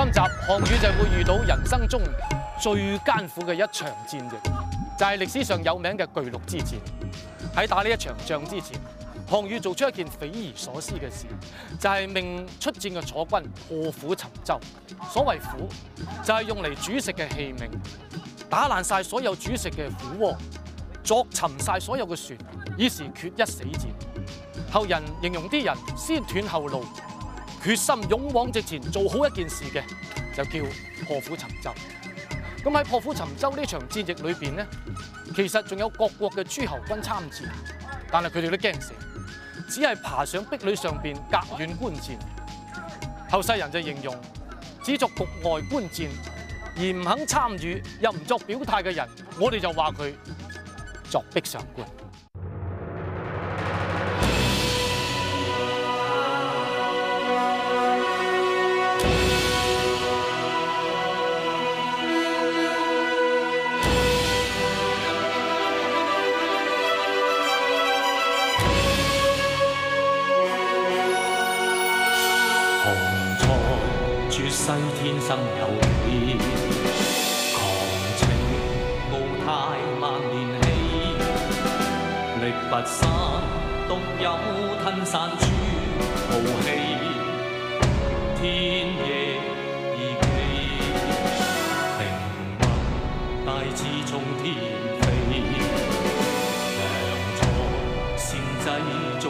今集項羽就會遇到人生中最艱苦嘅一場戰役，就係歷史上有名嘅巨鹿之戰。喺打呢一場仗之前，項羽做出一件匪夷所思嘅事，就係命出戰嘅楚軍破釜沉舟。所謂釜，就係用嚟煮食嘅器皿，打爛晒所有煮食嘅釜锅，凿沉晒所有嘅船，以示決一死戰。後人形容啲人先斷後路，決心勇往直前做好一件事嘅，就叫破釜沉舟。咁喺破釜沉舟呢場戰役裏邊呢，其實仲有各國嘅诸侯軍參戰，但係佢哋都驚死，只係爬上壁壘上邊隔遠觀戰。後世人就形容，只作局外觀戰而唔肯參與又唔作表態嘅人，我哋就話佢作壁上觀。有氣，狂情傲态万年起，力拔山獨有吞山珠豪气，天野異己，平民大志冲天飛，良才善制造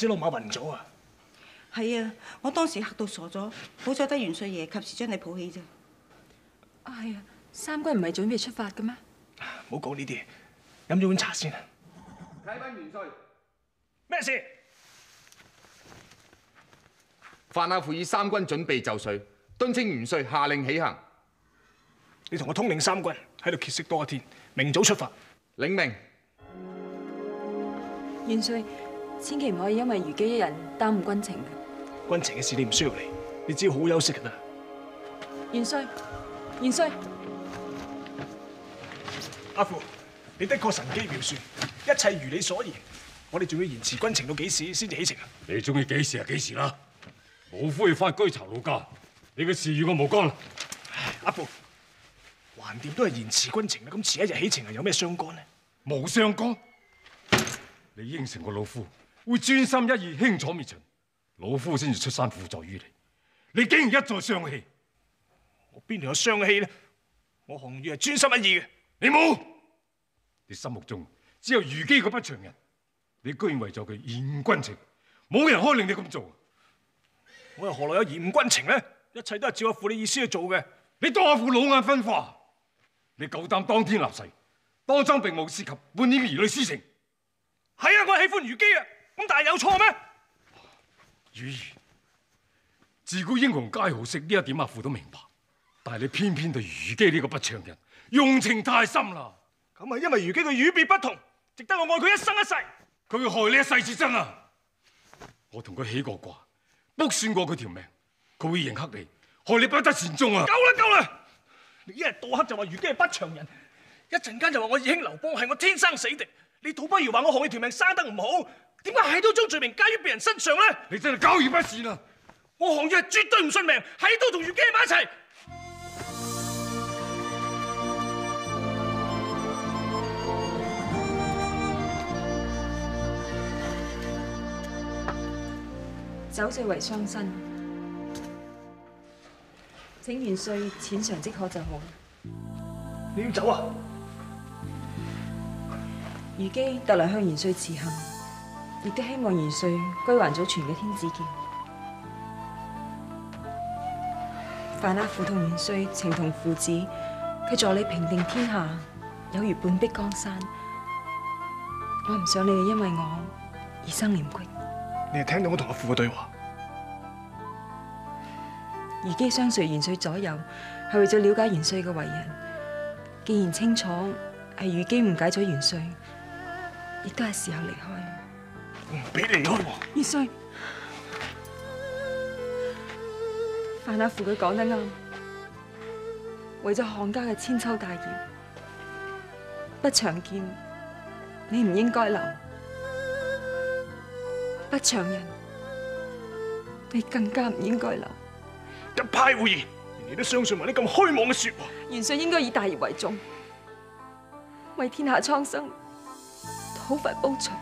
你跌咗落馬暈咗啊！係啊，我當時嚇到傻咗，好彩得元帥爺及時將你抱起啫。係啊，三軍唔係準備出發嘅咩？唔好講呢啲，飲咗碗茶先啊！啟稟元帥，咩事？范亞父以三軍準備就緒，敦稱元帥下令起行。你同我通領三軍喺度歇息多一天，明早出發。領命。元帥，千祈唔可以因為虞姬一人耽誤軍情嘅。軍情嘅事你唔需要嚟，你只要好好休息就得。元帥，元帥，阿父，你的確神機妙算，一切如你所言。我哋仲要延遲軍情到幾時先至起程啊？你中意幾時就幾時啦，冇夫要翻居巢老家，你嘅事與我無干啦。阿父，橫掂都係延遲軍情啦，咁遲一日起程又有咩相干呢？冇相干。你應承過老夫會專心一意轻楚滅秦，老夫先至出山輔助於你。你竟然一再喪氣，我邊度有傷氣呢？我項羽係專心一意嘅。你冇，你心目中只有虞姬個不祥人，你居然為咗佢延誤軍情，冇人可以令你咁做。我又何來有延誤軍情呢？一切都係照阿父你意思去做嘅。你當阿父老眼昏花，你夠膽當天立誓，當中並冇涉及半點兒女私情。係啊，我係喜歡虞姬啊，咁但係有錯咩？語言自古英雄皆好色，呢一點阿父都明白。但係你偏偏對虞姬呢個不祥人用情太深啦。咁係因為虞姬佢與別不同，值得我愛佢一生一世。佢會害你一世至真啊！我同佢起過卦，卜算過佢條命，佢會認克你，害你不得善終啊！夠啦夠啦！你一日到黑就話虞姬係不祥人，一陣間就話我義兄劉邦係我天生死敵，你倒不如話我項羽條命生得唔好，點解喺都將罪名加於別人身上咧？你真係交而不善啊！我項羽係絕對唔信命，喺都同虞姬喺埋一齊。酒醉為傷身，請元帥淺嘗即可就好。你要走啊？虞姬特來向元帥辭行，亦都希望元帥歸還祖傳嘅天子劍。范阿父同元帥情同父子，佢助你平定天下，有如半壁江山。我唔想你哋因為我而生嫌隙。你係聽到我同阿父嘅對話？虞姬相隨元帥左右，係為咗了解元帥嘅為人。既然清楚係虞姬誤解咗元帥，亦都係時候離開。唔俾你離開喎！元帥，范阿父佢講得啱，為咗漢家嘅千秋大業，不長劍你唔應該留，不長人你更加唔應該留。一派胡言，連你都相信埋啲咁虛妄嘅説話。元帥應該以大業為重，為天下蒼生討伐報秦。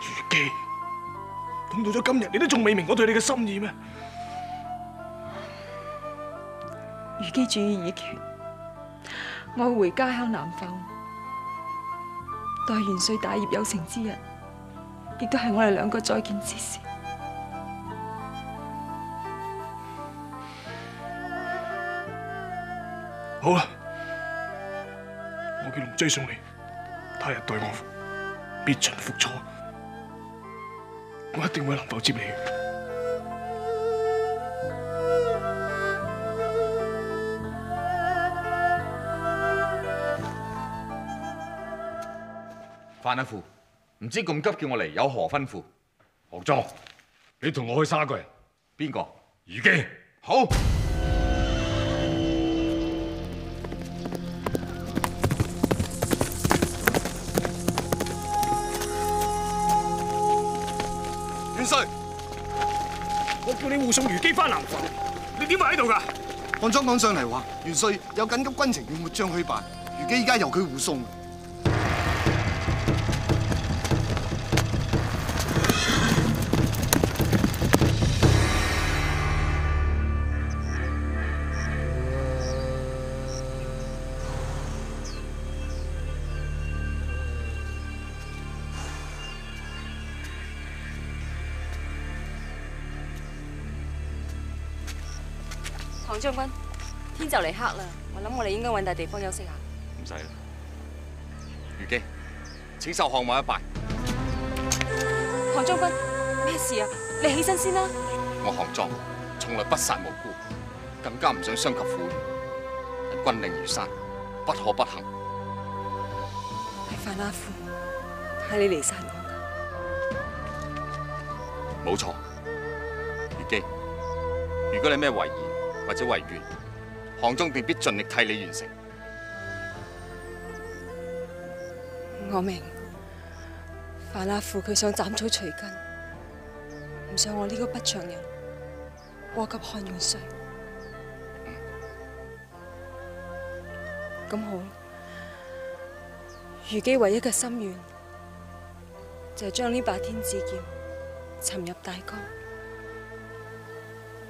虞姬，等到咗今日，你都仲未明我对你嘅心意咩？虞姬主意已決，我回家鄉南埠，待元帥大業有成之日，亦都係我哋兩個再見之時。好啦，我叫龍追送你，他日待我必盡復錯，我一定會能否接你。范阿父，唔知咁急叫我嚟，有何吩咐？學莊，你同我去殺一個人。邊個？虞姬，好。翻南方，你点会喺度噶？汉庄讲上嚟话，元帅有紧急军情要末将去办，如今依家由佢护送。唐將軍，天就嚟黑啦，我諗我哋應該揾笪地方休息下。唔使啦，虞姬，請受項某一拜。唐將軍，咩事啊？你起身先啦。我項莊從來不殺無辜，更加唔想傷及婦孺。但軍令如山，不可不行。係范阿父，係你嚟殺我冇錯，虞姬，如果你咩遺言或者遺願，項莊定必盡力替你完成。我明，范阿父佢想斬草除根，唔想我呢個不祥人祸及漢元帥。咁好，虞姬唯一嘅心愿就係將呢把天子劍沉入大江，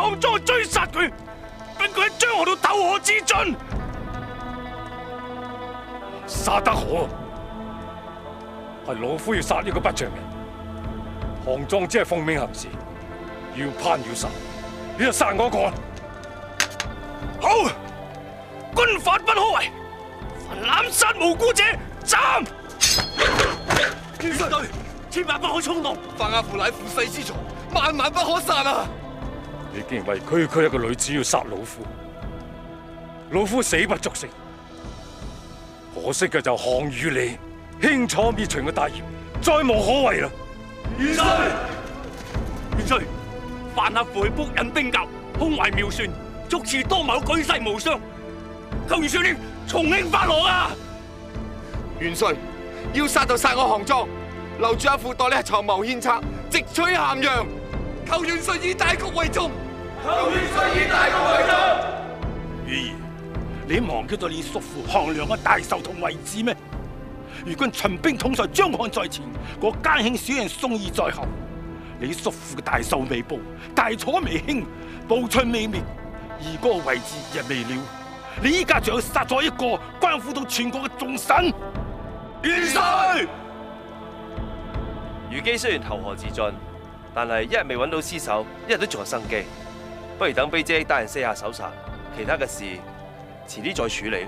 喺項莊追殺佢，逼佢喺江河度投河自盡。殺得好，係老夫要殺呢個不祥人。項莊只係奉命行事，要攀要殺，你就殺我一個。好，軍法不可违，凡濫殺無辜者斬。元帥，千万不可衝動，范阿父乃父世之財，萬萬不可殺啊！你竟然為區區一個女子要殺老夫，老夫死不足惜。可惜嘅就項羽你輕楚滅秦嘅大業，再無可為啦。元帥，元帥，范阿父僕引兵甲，胸懷妙算，足持多謀，舉世無雙。求元帥你從輕發落啊！元帥，要殺就殺我項莊，留住阿父代你係籌謀獻策，直取咸阳。求元帥以大局為重，求元帥以大局為重。羽兒，你忘記咗你叔父項梁嘅大仇同位置咩？如今秦兵統帥張漢在前，我奸兄小人宋義在後，你叔父嘅大仇未報，大楚未興，暴秦未滅，而嗰個位置亦未了。你依家仲要殺咗一個關乎到全國嘅眾臣，元帥！虞姬雖然投河自盡，但係一日未揾到尸首，一日都仲有生機。不如等卑姐帶人卸下手刹，其他嘅事迟啲再处理。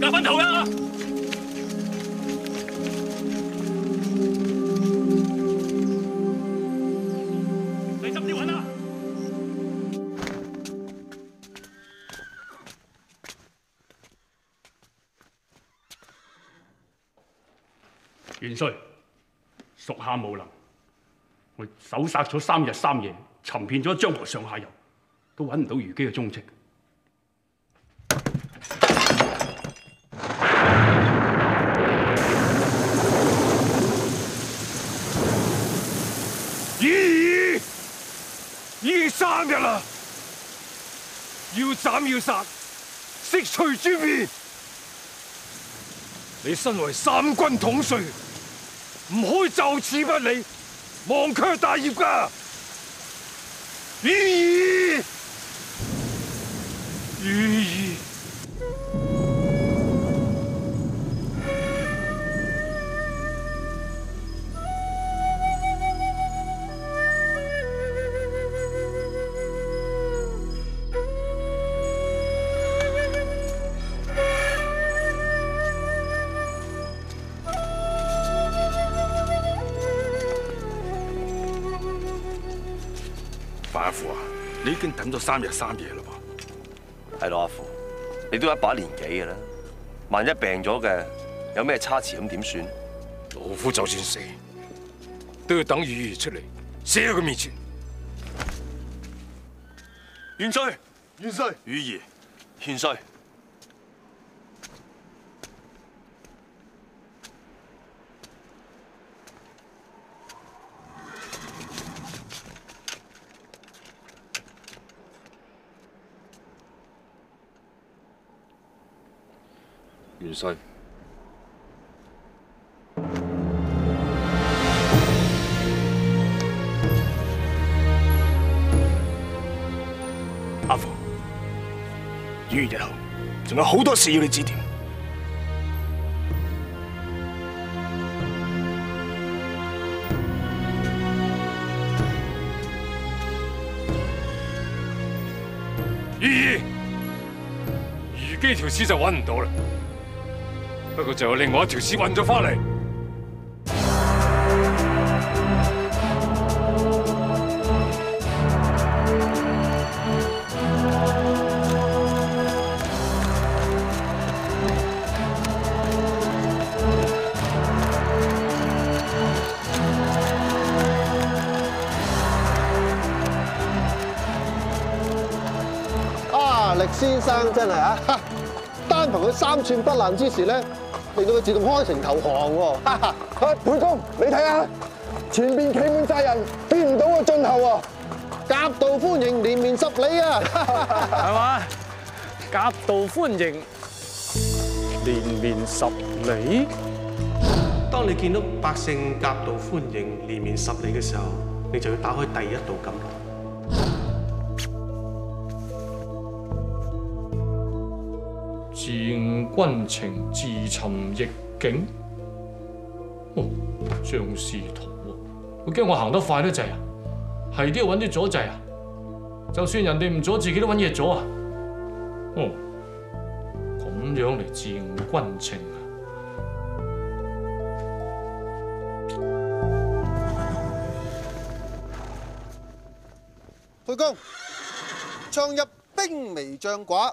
大家分頭啦！你心啲揾啦！元帅，屬下无能，我搜殺咗三日三夜，尋遍咗江河上下游，都揾唔到虞姬嘅蹤跡。依依，三日啦，要斩要杀，悉除诛灭。你身为三军统帅，唔可以就此不理，忘却大业噶。阿父啊，你已經等咗三日三夜啦噃。係咯，阿父，你都一把年紀嘅啦，萬一病咗嘅，有咩差池咁點算？老夫就算死，都要等雨兒出嚟，死喺佢面前。元帥，元帥，雨兒，元帥，阿父，於日後仲有好多事要你指點。依依，虞姬條屍就揾唔到啦，不過就有另外一條屍揾咗翻嚟。啊，力先生真係啊，哈單憑佢三寸不爛之舌咧，令到佢自動開城投降喎。哈哈，啊，沛公，你睇下，前邊企滿晒人，見唔到個盡頭喎。夾道歡迎，連綿十里啊！係嘛？夾道歡迎，連綿十里。當你見到百姓夾道歡迎、連綿十里嘅時候，你就要打開第一道錦誤軍情，自尋逆境。哦，張師徒喎，佢驚我行得快得滯啊，係都要揾啲阻滯啊。就算人哋唔阻，自己都揾嘢阻啊。哦，咁樣嚟自誤軍情啊！沛公，唱入兵微將寡，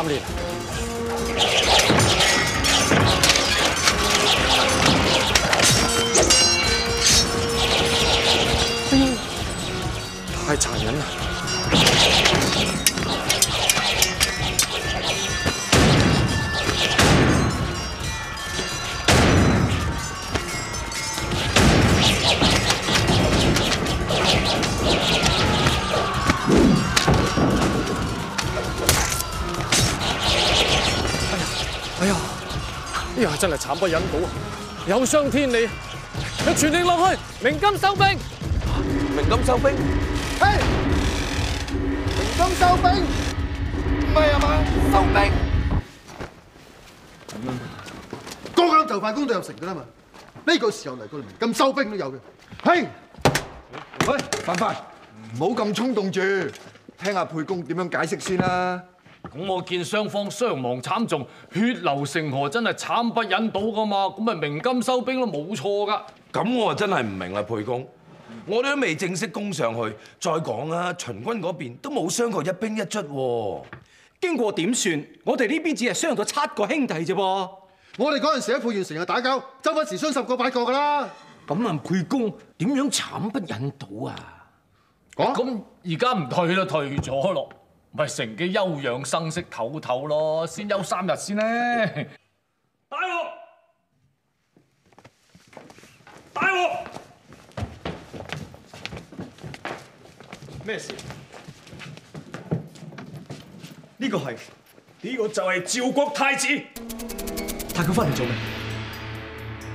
comedy。慘不忍睹啊！有傷天理，你全力落去，鳴金收兵。明金收兵，嘿，鳴金收兵，唔係啊嘛，收兵。剛啱就快攻到入城噶啦嘛，呢個時候嚟個鳴金收兵都有嘅。嘿，喂，范范，唔好咁衝動住，聽下沛公點樣解釋先啦。咁我見雙方傷亡慘重，血流成河，真係慘不忍睹噶嘛。咁咪明金收兵都冇錯噶。咁我真係唔明啦，沛公。我哋都未正式攻上去，再講啊，秦軍嗰邊都冇傷過一兵一卒喎。經過點算，我哋呢邊只係傷咗七個兄弟啫噃。我哋嗰陣時喺沛縣成日打交，周不時傷十個八個噶啦。咁啊沛公點樣慘不忍睹啊？咁而家唔退啦，退咗咯，咪乘機休養生息唞唞咯，先休三日先咧。大王，大王，咩事？呢個係呢個就係趙國太子。帶佢翻嚟做咩？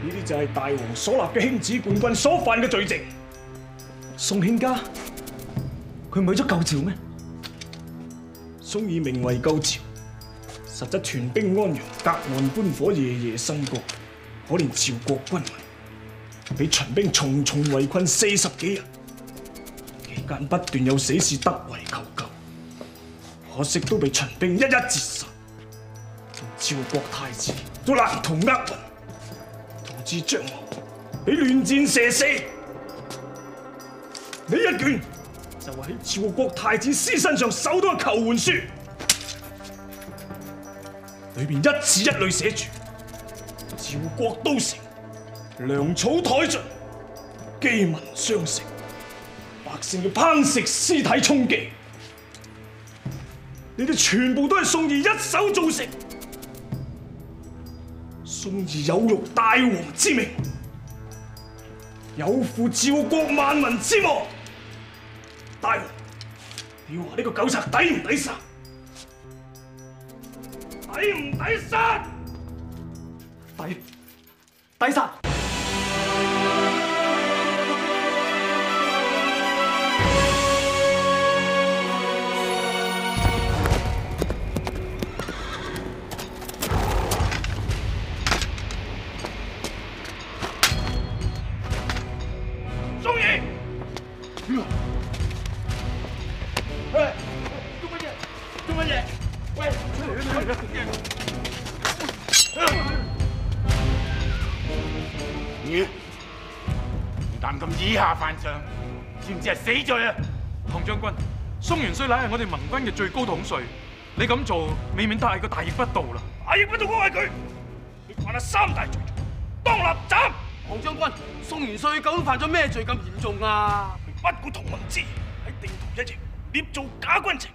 呢啲就係大王所立嘅兄子冠軍所犯嘅罪證。宋慶家，佢唔係咗救趙咩？中以名為救趙，實則屯兵安阳，隔岸觀火，夜夜笙歌。可憐趙國軍民，被秦兵重重圍困四十幾日，期間不斷有死士得圍求救，可惜都被秦兵一一截殺。趙國太子都難逃厄運，導致張皇被亂箭射死。你一卷就喺趙國太子师身上搜到嘅求援書，裏邊一字一類寫住：趙國都城，糧草殆盡，饑民相食，百姓要烹食屍體充饥。呢啲全部都係宋義一手造成。宋義有辱大王之名，有負趙國萬民之望。大王，你話呢個狗賊抵唔抵殺？抵唔抵殺？抵，抵殺！軍，宋元帥乃係我哋盟軍嘅最高統帥，你咁做未免太過大逆不道啦！大逆不道我係佢，你犯咗三大罪狀，當立斬。唐將軍，宋元帥究竟犯咗咩罪咁嚴重啊？不顧同盟之義，喺定陶一役捏造假軍情，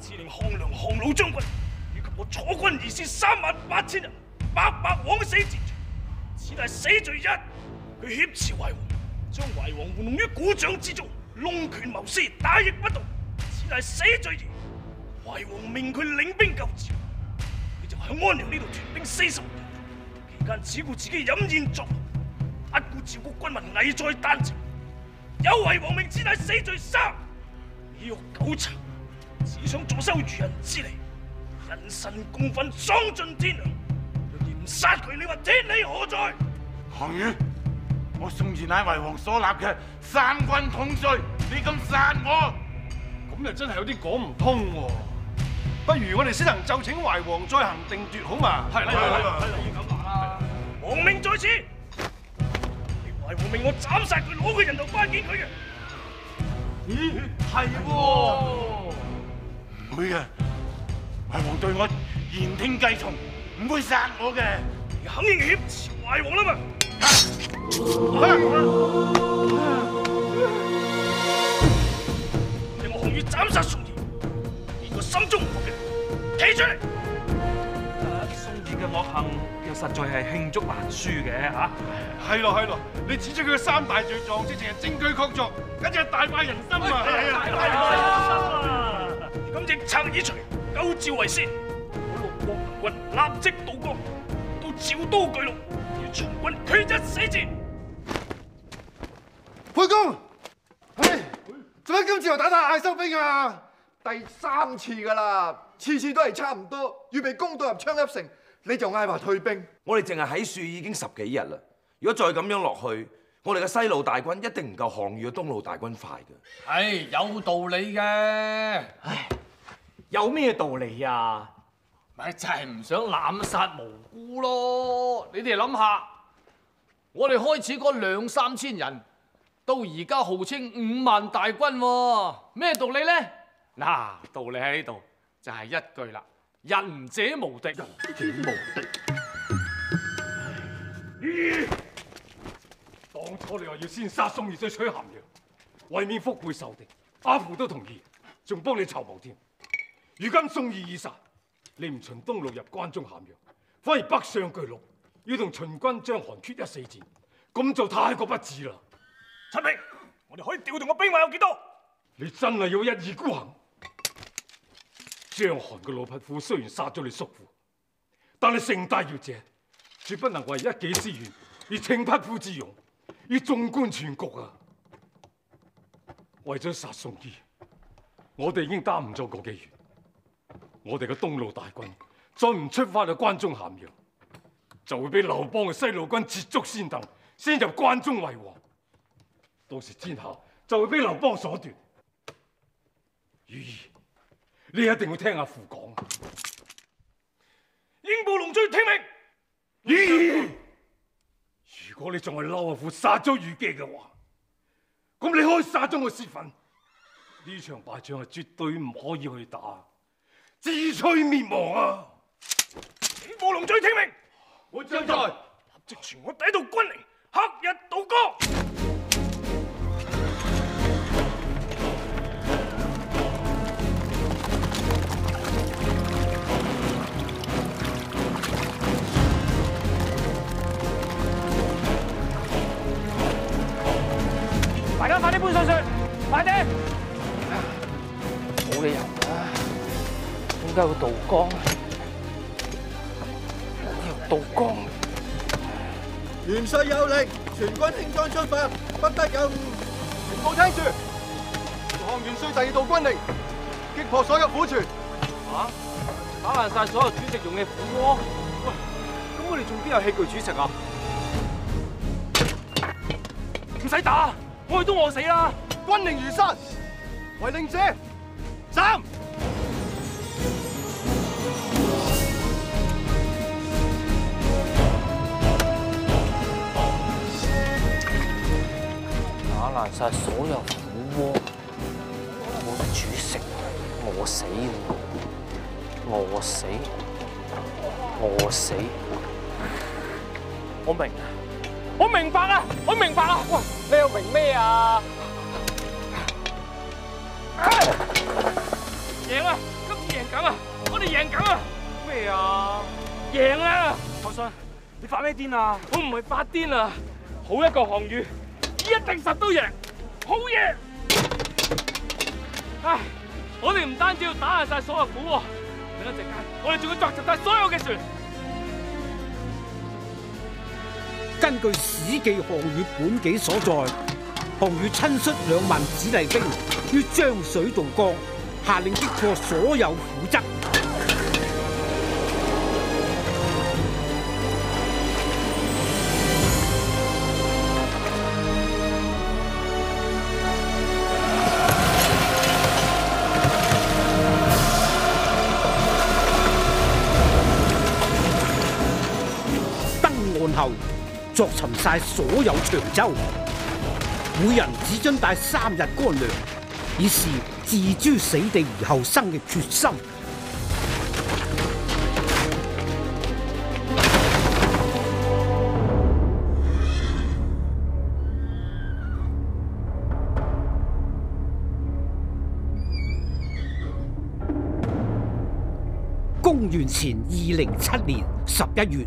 指令項梁項老將軍以及我楚軍義士三萬八千人白白枉死戰場，此乃死罪一。佢挟持懷王，將懷王玩弄於股掌之中，弄權謀私，大逆不道，此乃死罪二。懷王命佢領兵救赵，佢就喺安陽呢度屯兵四十年，期間只顧自己飲宴作樂。不顧趙國軍民危在旦夕，有違王命，只乃死罪三。你欲狗賊只想坐收渔人之利，人神共憤，喪盡天良。若然唔殺佢，你話天理何在？項羽，我宋義乃為王所立嘅三軍統帥，你咁殺我，咁又真係有啲講唔通喎。不如我哋先行就請懷王再行定奪，好嘛？係啦，係啦，係啦，要咁話啦。王命在此。懷王命我斬殺佢，攞佢人頭翻見佢嘅。咦，係喎，唔會嘅，懷王對我言聽計從，唔會殺我嘅。你肯定挾持懷王啦嘛？令我項羽斬殺宋義，邊個心中唔服嘅，企出嚟！宋義嘅惡行又實在係罄竹難書嘅嚇。係咯係咯，你指出佢嘅三大罪狀，直情係證據確鑿，簡直係大快人心啊！大快人心啊咁逆賊已除，救趙為先，我六國盟軍立即渡江，到趙都巨鹿，要秦軍決一死戰。沛公，唉，做乜今次又打打嗌收兵啊？第三次噶啦，次次都係差唔多，預備攻到入昌邑城，你就嗌話退兵。我哋淨係喺樹已經十幾日啦，如果再咁樣落去，我哋嘅西路大軍一定唔夠項羽嘅東路大軍快嘅。唉有道理嘅。唉，有咩道理啊？咪就係唔想濫殺無辜咯！你哋諗下，我哋開始嗰兩三千人，到而家號稱五萬大軍喎，咩道理咧？嗱，道理喺呢度就係一句啦：仁者無敵，仁者無敵。當初你話要先殺宋元帥取咸陽，為免腹背受敵，阿父都同意，仲幫你籌謀添。如今宋義已杀，你唔循東路入關中咸阳，反而北上巨鹿，要同秦軍章韓決一死戰，咁就太過不智啦。陈平，我哋可以调动嘅兵马有几多？你真系要一意孤行？章韓嘅老匹夫雖然殺咗你叔父，但係成大業者，絕不能為一己之願而逞匹夫之勇，要縱觀全局啊！為咗殺宋义，我哋已經耽误咗個幾月。我哋嘅東路大軍再唔出發去關中咸阳，就會俾劉邦嘅西路軍捷足先登，先入關中為王。到時天下就會俾劉邦所奪。羽兒，你一定要聽阿父講。英布龍追聽命。羽兒，如果你仲係嬲阿父殺咗虞姬嘅話，咁你可以殺咗我泄憤。呢場敗仗係絕對唔可以去打，自取滅亡啊！英布龍追聽命。我將在立即全我第一道軍嚟，黑日倒江。快啲搬上船，快啲！冇理由啊！點解會渡江？要渡江？元帥有令，全軍輕裝出發，不得有誤。全部聽住，項元帥第二道軍令，擊破所有虎船。嚇！打爛晒所有煮食用嘅虎鍋。喂，咁我哋仲邊有器具煮食啊？唔使打，我哋都餓死啦！軍令如山，為令者斬。打爛晒所有虎鍋，冇得煮食，餓死餓死，餓死。我明，我明白啦，我明白啦。喂，你又明咩啊？贏啊！今次贏緊啊！我哋贏緊啊！咩啊？贏啊！學信，你發咩癲啊？我唔係發癲啊！好一個項羽，一定實都贏，好嘢！唉，我哋唔單止要打爛晒所有鼓喎，另一陣間我哋仲要作集晒所有嘅船。根据《史记·项羽本纪》所在，项羽亲率两万子弟兵于漳水渡江，下令击破所有虎則。作沉晒所有長洲，每人只准帶三日乾糧，以示置諸死地而後生嘅決心。公元前二零七年十一月。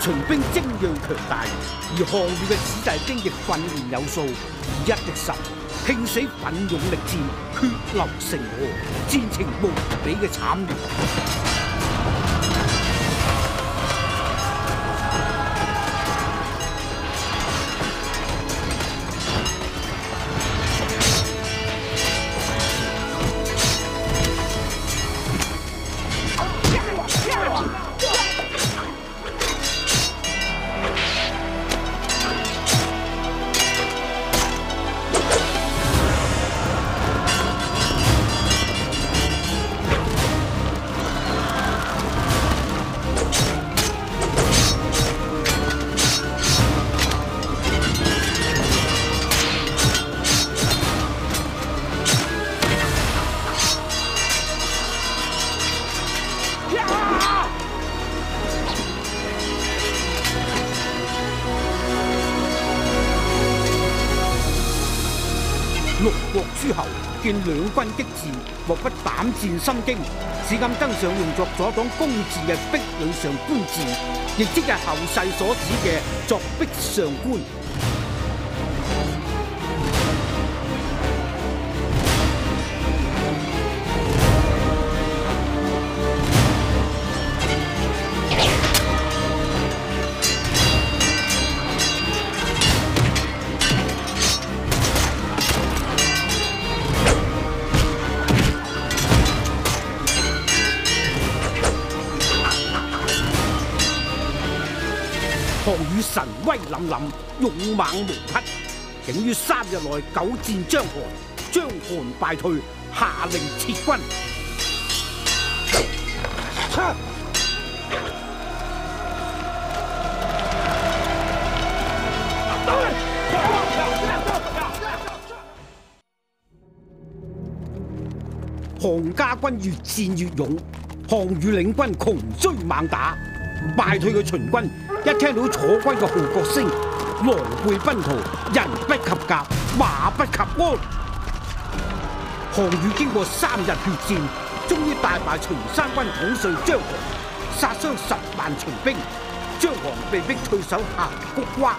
秦兵精锐强大，而项羽嘅子弟兵亦训练有素，以一敌十，拼死奋勇力战，血流成河，战情无比嘅惨烈。军激战，莫不胆战心惊，只敢登上用作阻挡攻箭嘅壁垒上官战，亦即系后世所指嘅作壁上观。林勇猛无匹竟于三日内九战张韩张韩败退下令撤军。撤对韩家军越战越勇项羽领军穷追猛打败退嘅秦军一听到楚军嘅号角声，狼狈奔逃，人不及甲，马不及鞍。项羽经过三日血战，终于大败秦三軍統帥張邯，杀伤十万秦兵，张邯被逼退守函谷关。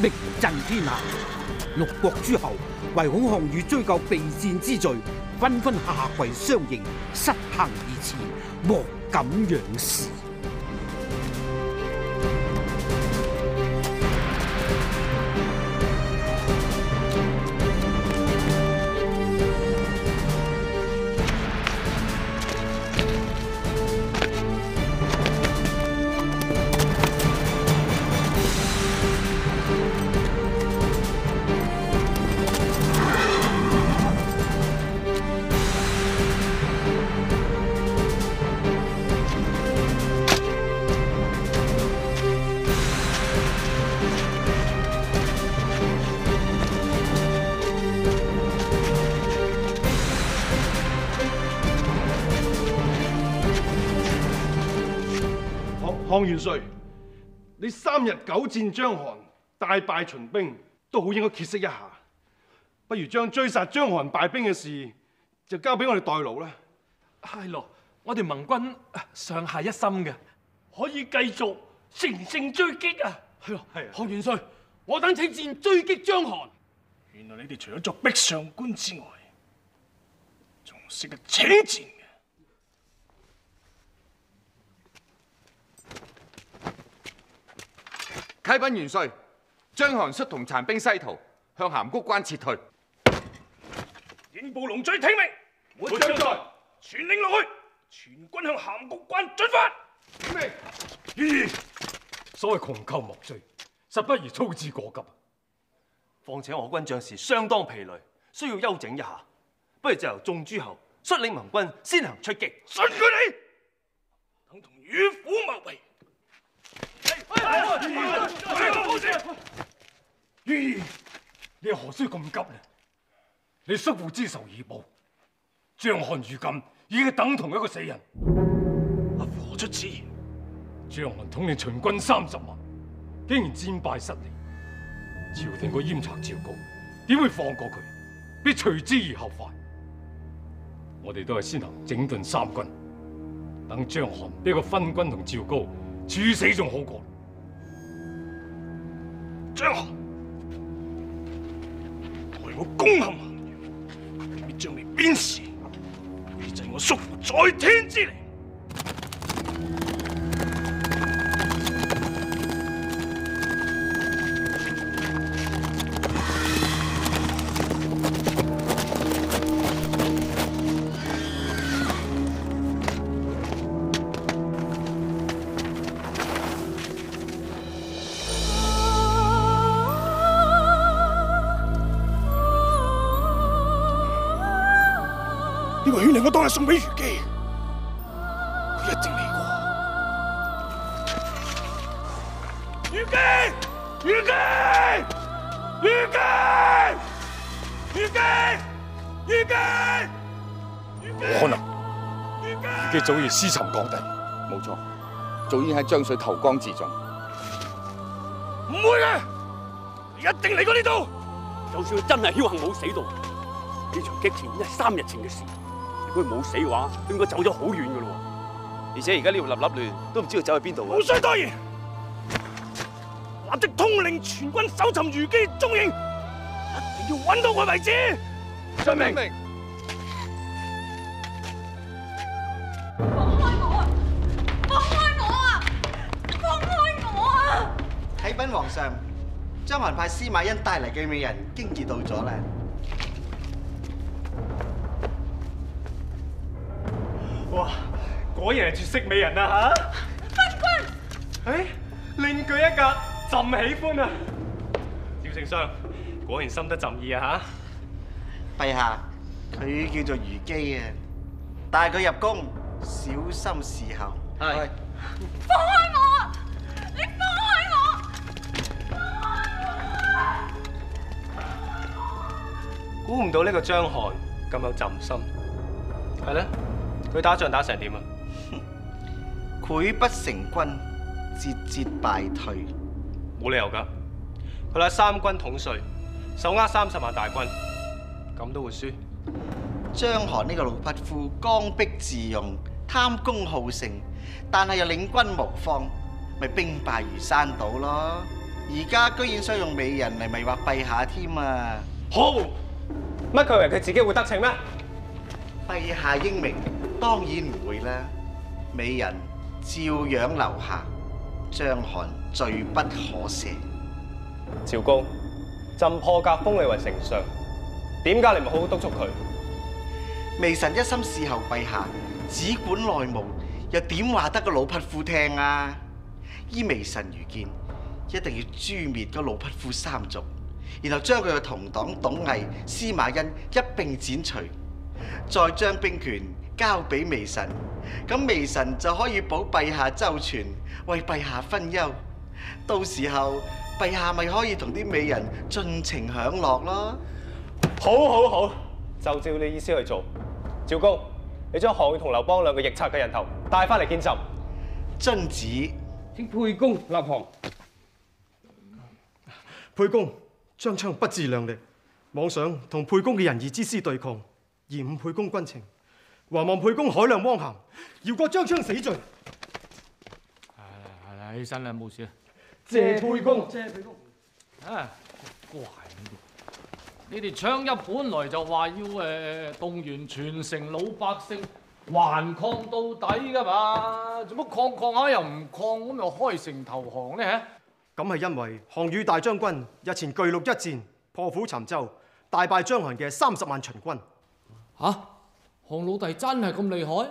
名震天下。六国诸侯唯恐项羽追究避战之罪，纷纷下跪相迎，失行而辞，莫敢仰视。項項元帥，你三日九戰章邯，大敗秦兵，都好應該歇息一下。不如將追殺章邯敗兵嘅事，就交俾我哋代勞啦。係咯，我哋盟軍上下一心嘅，可以繼續乘勝追擊啊！係咯，係啊。項元帥，我等請戰追擊章邯。原來你哋除咗作逼上官之外，仲識得請戰嘅。啟稟元帥，章邯率同殘兵西逃，向函谷關撤退。英布龍嘴聽命，末將在，傳令落去，全軍向函谷關進發。命。咦，所謂窮寇莫追，實不如操之過急。況且我軍将士相當疲累，需要休整一下，不如就由眾諸侯率領盟軍先行出擊。信佢哋，等同與虎謀皮。咦，你何須咁急呢？你叔父之仇已報，張翰如今已經等同一個死人。阿父何出此言？張翰統領秦軍三十萬，竟然戰敗失利，朝廷個閹賊趙高點會放過佢？必隨之而后快。我哋都係先行整頓三軍，等張翰呢個昏君同趙高處死仲好過。張漢，待我攻陷衡陽，必将你鞭屍，以祭我叔父在天之灵。送俾虞姬，佢一定嚟過。虞姬，虞姬，虞姬，虞姬，虞姬，冇可能，虞姬早已屍沉降底。冇錯，早已喺江水投江自盡。唔會嘅，一定嚟過呢度。就算佢真係僥幸冇死到，呢場激戰係三日前嘅事。如果佢冇死嘅話，應該走咗好遠噶咯。而且而家呢度立立亂，都唔知佢走去邊度。無需多言，立即通令全軍搜尋虞姬蹤影，一定要揾到佢為止。遵命。放開我啊！放開我啊！啟稟皇上，張韓派司馬欣帶嚟嘅美人經已到咗啦。哇！果然係絕色美人啊嚇！昏君，誒，另具一格，朕喜歡啊！趙丞相果然深得朕意啊吓陛下，佢叫做虞姬啊，帶佢入宮，小心侍候。係。放開我啊！你放開我！估唔到呢個張翰咁有朕心，係咧？佢打仗打成點啊？潰不成軍，節節敗退。冇理由㗎，佢係三軍統帥，手握三十萬大軍，咁都會輸？張韓呢個老匹夫，剛愎自用，貪功好勝，但係又領軍無方，咪兵敗如山倒咯。而家居然想用美人嚟迷惑陛下添啊！好，乜佢以為佢自己會得逞咩？陛下英明，當然唔會啦。美人照樣留下，張翰罪不可赦。趙公，朕破格封你為丞相，點解你唔好好督促佢？微臣一心侍候陛下，只管內務，又點話得個老匹夫聽啊？依微臣愚見，一定要誅滅個老匹夫三族，然後將佢嘅同黨董毅、司馬欣一並剪除，再將兵權交俾微臣，咁微臣就可以保陛下周全，為陛下分憂。到時候陛下咪可以同啲美人盡情享樂咯。好好好，就照你意思去做。趙高，你將項羽同劉邦兩個逆賊嘅人頭帶翻嚟見朕。遵旨。請沛公立降。沛公張昌不自量力，妄想同沛公嘅仁義之師對抗，延誤沛公軍情，還望沛公海量汪涵，饒過張昌死罪。系啦系啦，起身啦，冇事啦。谢沛公。谢沛公。啊，怪你哋昌邑本来就话要诶动员全城老百姓還抗到底噶嘛，做乜抗抗下又唔抗，咁又开城投降呢？咁系因为项羽大将军日前巨鹿一战破釜沉舟，大败章邯嘅三十万秦军。吓、項老弟真係咁厲害？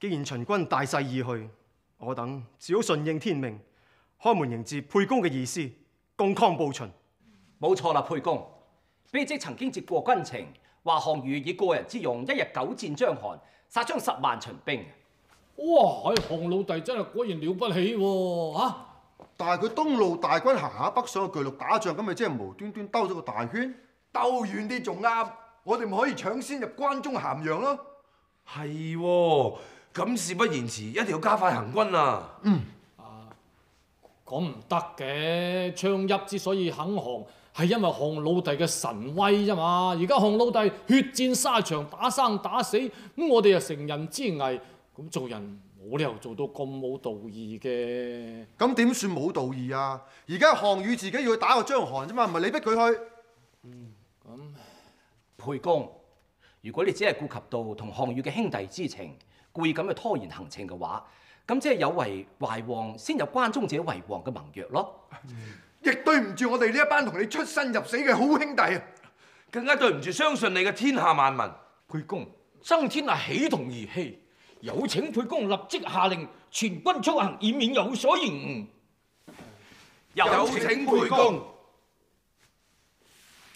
既然秦軍大勢已去，我等只好順應天命，開門迎接沛公嘅意思，共抗暴秦。冇錯啦，沛公。卑職曾經接過軍情，話項羽以個人之勇，一日九戰章邯，殺將十萬秦兵。哇！喺項老弟真係果然了不起喎、嚇但係佢東路大軍行下北上嘅巨鹿打仗，咁咪即係無端端兜咗個大圈？兜遠啲仲啱，我哋咪可以搶先入關中咸陽咯。係喎，咁事不宜遲，一定要加快行軍啊！咁唔得嘅，昌邑之所以肯降，係因為項老弟嘅神威啫嘛。而家項老弟血戰沙場，打生打死，咁我哋又成人之危，咁做人冇理由做到咁冇道義嘅。咁點算冇道義啊？而家項羽自己要去打個章邯啫嘛，唔係你逼佢去。沛公，如果你只係顧及到同項羽嘅兄弟之情，故意咁去拖延行程嘅話，咁即係有違懷王先有關中者為王嘅盟約咯。亦對唔住我哋呢一班同你出生入死嘅好兄弟啊！更加對唔住相信你嘅天下萬民。沛公，爭天係喜同兒戲，有請沛公立即下令全軍出行，以免有所延誤。有請沛公。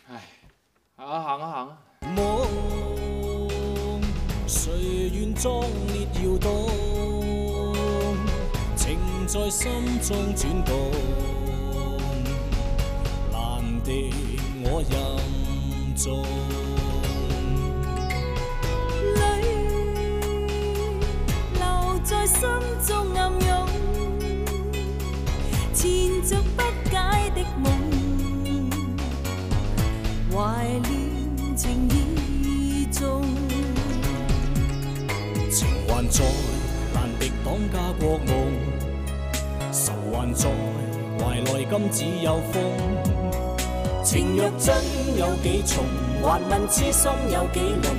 行啊行啊行啊！夢，誰願壯烈搖動？情在心中轉動，難敵我任重。留在心中暗湧，纏着不解的夢，在难敌挡家国梦愁还在怀内，今只有风情。若真有几重，还问痴心有几浓。